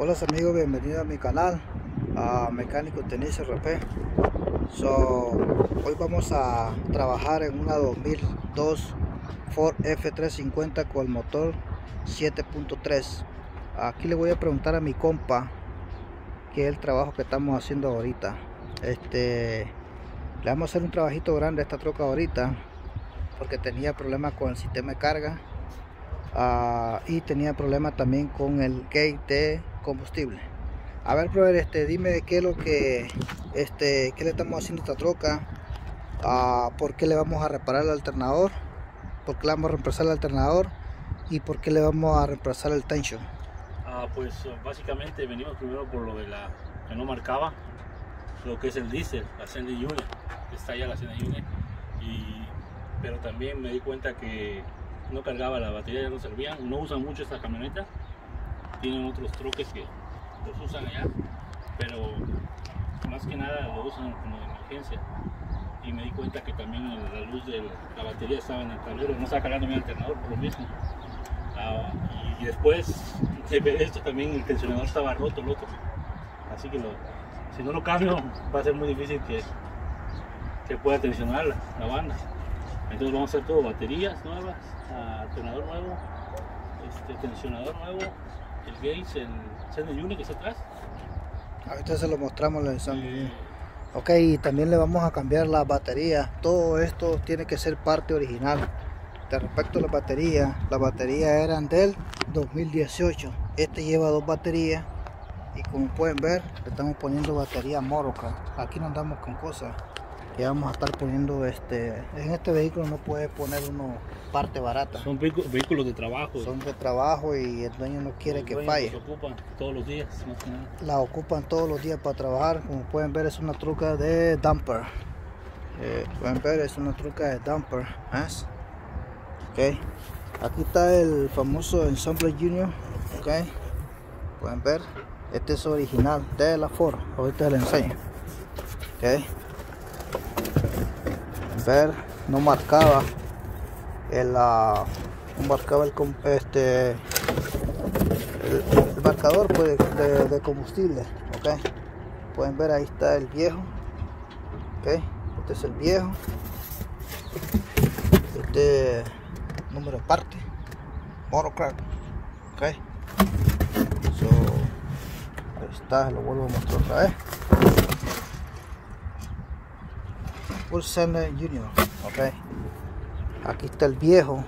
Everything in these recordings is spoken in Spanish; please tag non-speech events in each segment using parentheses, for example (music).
Hola amigos, bienvenidos a mi canal Mecánico Tenis RP so, Hoy vamos a trabajar en una 2002 Ford F350 con el motor 7.3 Aquí le voy a preguntar a mi compa que es el trabajo que estamos haciendo ahorita. Este Le vamos a hacer un trabajito grande a esta troca ahorita porque tenía problemas con el sistema de carga uh, y tenía problemas también con el gate de combustible. A ver brother este dime qué es lo que este qué le estamos haciendo esta troca. Uh, por qué le vamos a reparar el alternador por qué le vamos a reemplazar el alternador y por qué le vamos a reemplazar el tension ah, pues básicamente venimos primero por lo de la que no marcaba lo que es el diésel la Sandy Unit está ya la Unit. Y pero también me di cuenta que no cargaba la batería, ya no servían, no usan mucho esta camioneta, tienen otros troques que los usan allá, pero más que nada lo usan como de emergencia. Y me di cuenta que también la luz de la batería estaba en el tablero, no estaba cargando mi alternador por lo mismo. Ah, y después (laughs) de ver esto también el tensionador estaba roto el otro. Así que si no lo cambio (laughs) va a ser muy difícil que, que pueda tensionar la banda. Entonces vamos a hacer todo, baterías nuevas, alternador nuevo, este, tensionador nuevo, el gauge, el Sender Unit que está atrás. Ahorita se lo mostramos la Sender Ok, y también le vamos a cambiar las baterías. Todo esto tiene que ser parte original. De respecto a las baterías, las baterías eran del 2018. Este lleva dos baterías y como pueden ver, le estamos poniendo batería Moroca. Aquí no andamos con cosas que vamos a estar poniendo este en este vehículo no puede poner uno parte barata. Son vehículos de trabajo. Son de trabajo y el dueño no quiere que falle. la ocupan todos los días la ocupan todos los días para trabajar. Como pueden ver es una truca de dumper eh, pueden ver es una truca de dumper ¿ves? okay aquí está el famoso ensemble junior ok. Pueden ver este es original de la Ford. Ahorita les enseño ok ver no marcaba. El, uh, marcaba el este el, marcador pues, de, combustible ok. Pueden ver ahí está el viejo ok. Este es el viejo. Este número de parte monocrack ok. So, ahí está lo vuelvo a mostrar otra vez Sender Junior ok. Aquí está el viejo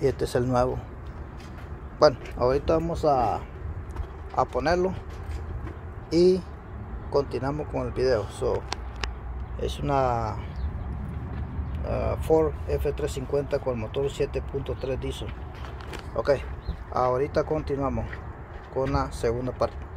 y este es el nuevo. Bueno ahorita vamos a, a ponerlo y continuamos con el video. So, es una uh, Ford F350 con motor 7.3 diesel. Ok ahorita continuamos con la segunda parte